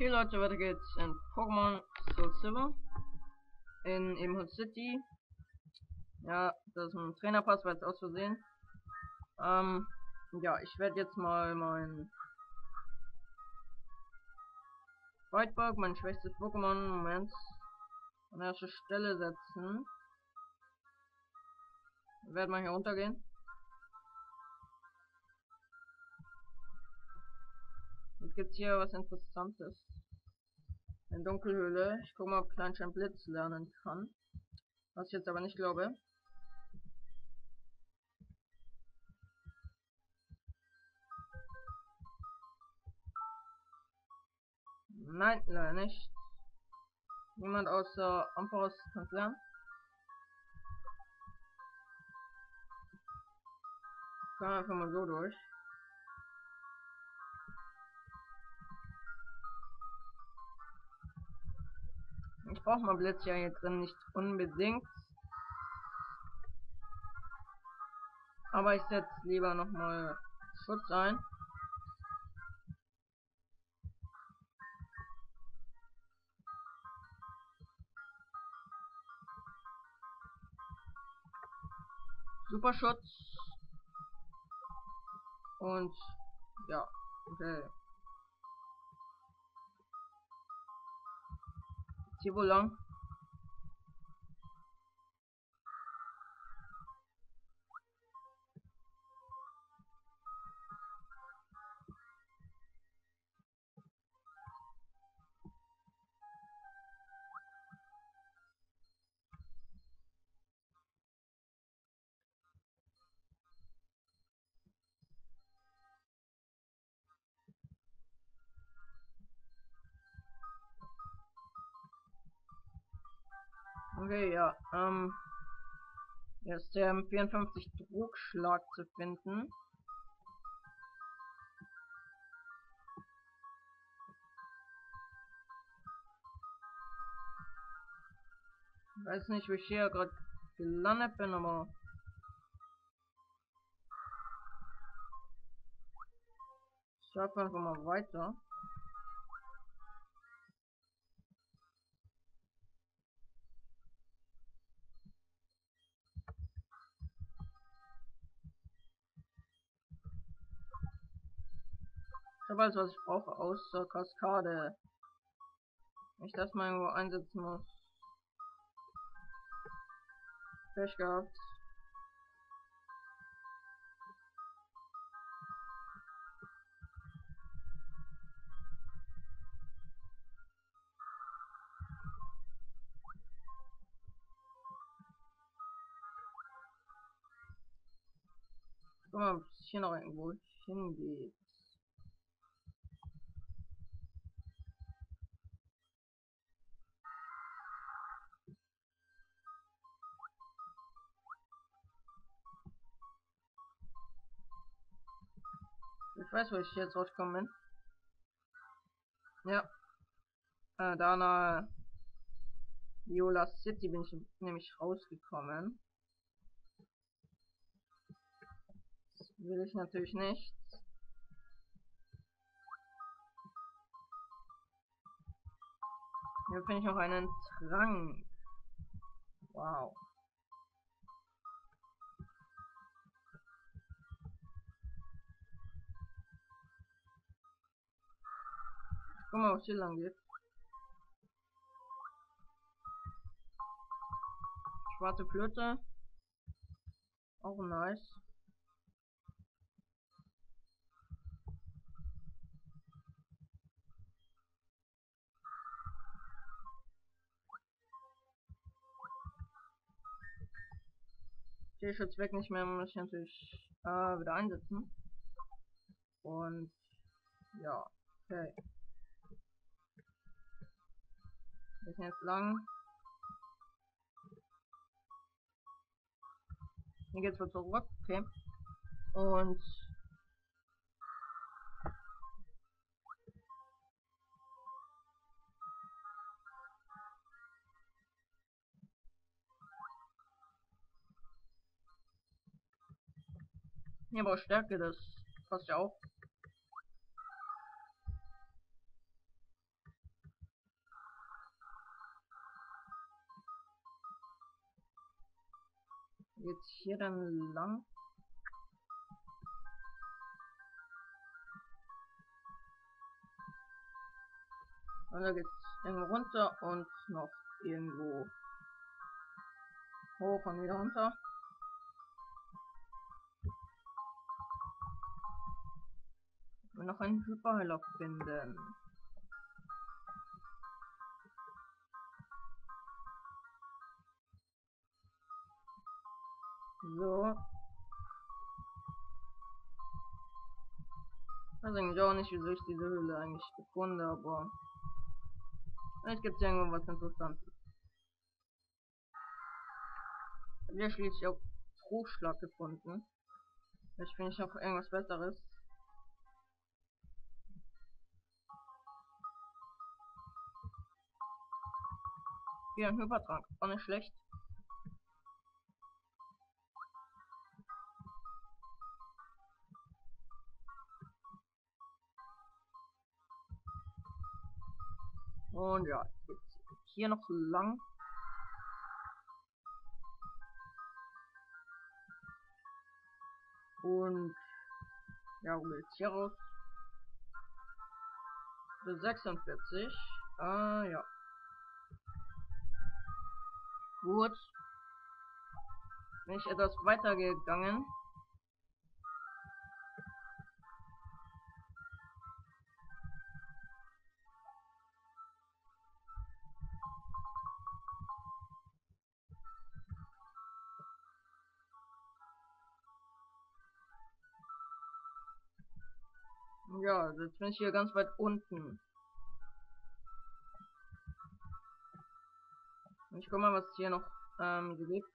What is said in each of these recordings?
Okay, Leute, weiter geht's in Pokémon Soul Silver. In Emerald City. Ja, das ist ein Trainerpass, weil es aus Versehen. Ähm, ja, ich werde jetzt mal mein Whitebug, mein schwächstes Pokémon, Moment, an erste Stelle setzen. Werde mal hier runtergehen. Gibt's hier was Interessantes. Eine Dunkelhöhle. Ich gucke mal, ob Kleinschein Blitz lernen kann. Was ich jetzt aber nicht glaube. Nein, leider nicht. Niemand außer Ampharos kann lernen. Ich komme einfach mal so durch. Ich brauche mal Blitz ja hier drin nicht unbedingt. Aber ich setze lieber noch mal Schutz ein. Superschutz. Und ja, okay. Hier wohl lang? Okay, ja, ähm, jetzt ist der M54 Druckschlag zu finden. Ich weiß nicht, wie ich hier gerade gelandet bin, aber ich schaue einfach mal weiter. Ich habe alles, was ich brauche, außer Kaskade. Wenn ich das mal irgendwo einsetzen muss. Pech gehabt. Guck mal, ob es hier noch irgendwo hingeht. Weiß, wo ich jetzt rausgekommen bin. Ja. Äh, da nach Viola City bin ich nämlich rausgekommen. Das will ich natürlich nicht. Hier finde ich noch einen Trank. Wow. Guck mal, was hier lang geht. Schwarze Flöte. Auch nice. Tierschutz weg nicht mehr, muss ich natürlich äh, wieder einsetzen. Und ja, okay. Sind jetzt lang. Hier geht's wohl zurück. Okay. Und Ja, aber Stärke, das passt ja auch. Hier dann lang. Und da geht's irgendwo runter und noch irgendwo hoch und wieder runter. Und noch einen Hyperheiler finden. So. Ich weiß eigentlich auch nicht, wieso ich diese Höhle eigentlich gefunden habe, aber vielleicht gibt es irgendwo was Interessantes. Habe schließlich auch Trugschlag gefunden. Vielleicht finde ich noch irgendwas Besseres. Hier ein Hypertrank, auch nicht schlecht. Und ja, jetzt hier noch lang. Und ja, wo geht's hier raus? Für 46. Ah, ja. Gut. Bin ich etwas weiter gegangen. Ja, jetzt bin ich hier ganz weit unten. Ich guck mal, was hier noch ähm, gibt.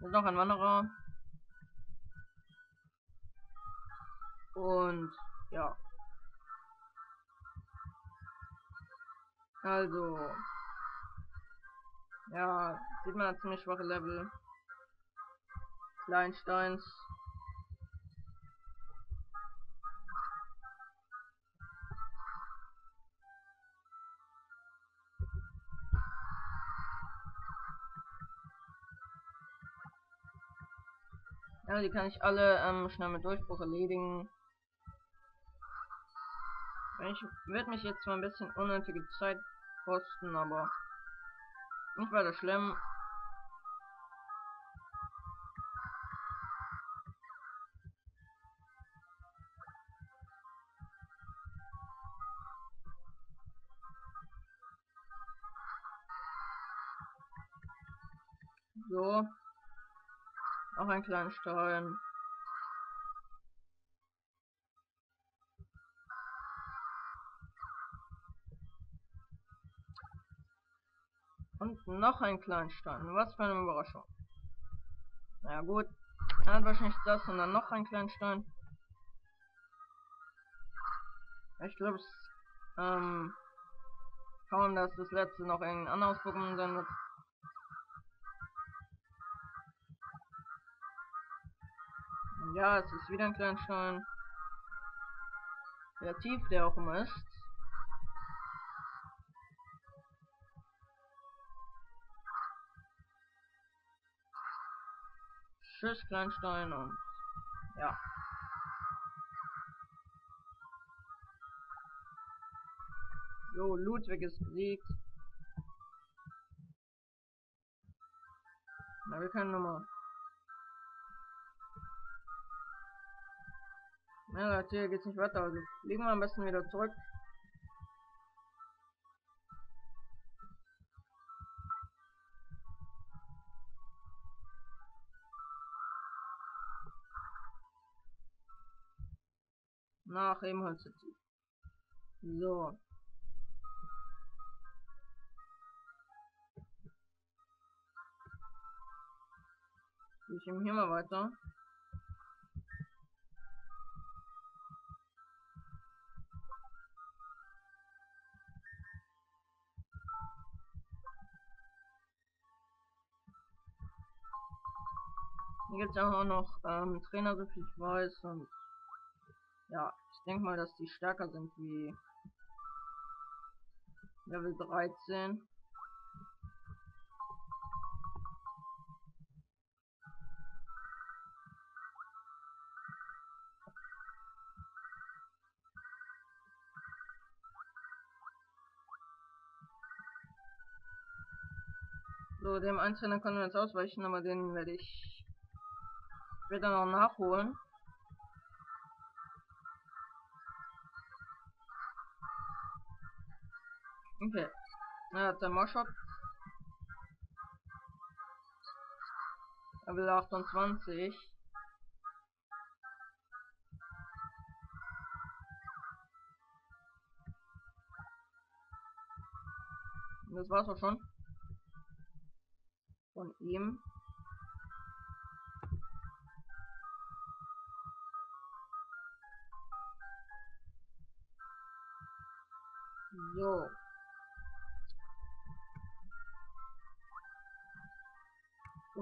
Hier ist noch ein Wanderer. Und ja. Also. Ja, sieht man ziemlich schwache Level. Kleinsteins. Ja, die kann ich alle ähm, schnell mit Durchbruch erledigen. Ich würde mich jetzt zwar ein bisschen unnötige Zeit kosten, aber nicht weiter schlimm. So. Auch ein kleiner Stein. Noch ein Kleinstein. Was für eine Überraschung. Na ja, gut. Dann wahrscheinlich das und dann noch ein Kleinstein. Ich glaube, es ähm, kaum, dass das letzte noch irgendein anderes Pokémon sein wird. Ja, es ist wieder ein Kleinstein. Sehr tief der auch immer ist. Tschüss, Kleinstein und ja. So, Ludwig ist besiegt. Na, wir können nochmal. Ja, Leute, hier geht's nicht weiter. Also fliegen wir am besten wieder zurück. Nach Emerald City. So. Ich hier mal weiter. Hier gibt es auch noch ähm, Trainer, so viel ich weiß. Und ja, denke mal, dass die stärker sind wie Level 13. So, dem Einzelnen können wir jetzt ausweichen, aber den werde ich später noch nachholen. Okay. Ja, der Moshop. Level 28. Das war's auch schon von ihm.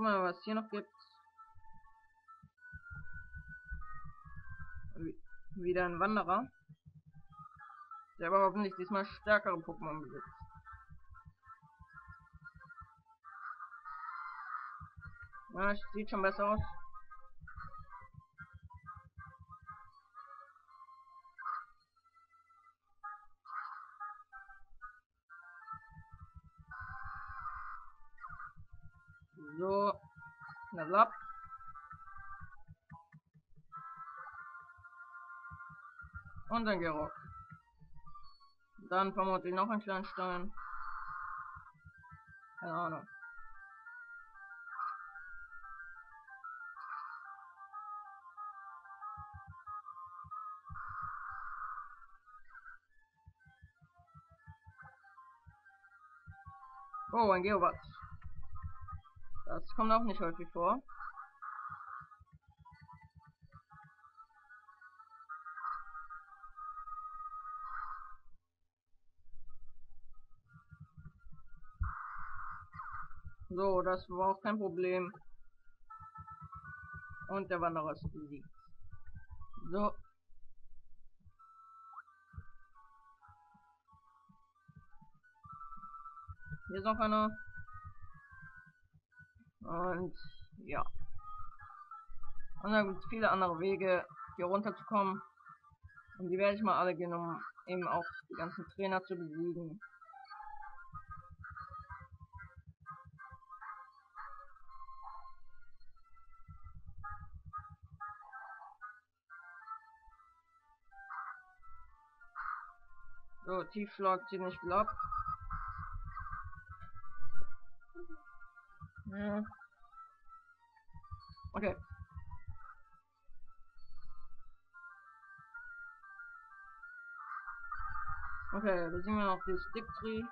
Guck mal, was hier noch gibt. Wieder ein Wanderer. Der aber hoffentlich diesmal stärkere Pokémon besitzt. Ja, sieht schon besser aus. So, Level up. Und dann Gerock. Dann vermutlich noch ein kleinen Stein. Keine Ahnung. Oh, ein Geobat. Das kommt auch nicht häufig vor. So, das war auch kein Problem. Und der Wanderer ist besiegt. So, Hier ist noch einer. Und ja. Und dann gibt es viele andere Wege, hier runterzukommen. Und die werde ich mal alle gehen, um eben auch die ganzen Trainer zu besiegen. So, Tiefschlag zieht nicht viel Okay, da sehen wir noch die Stick Tree.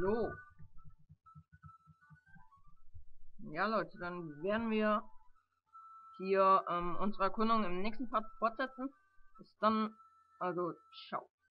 So. Ja, Leute, dann werden wir hier ähm, unsere Erkundung im nächsten Part fortsetzen. Bis dann, also ciao.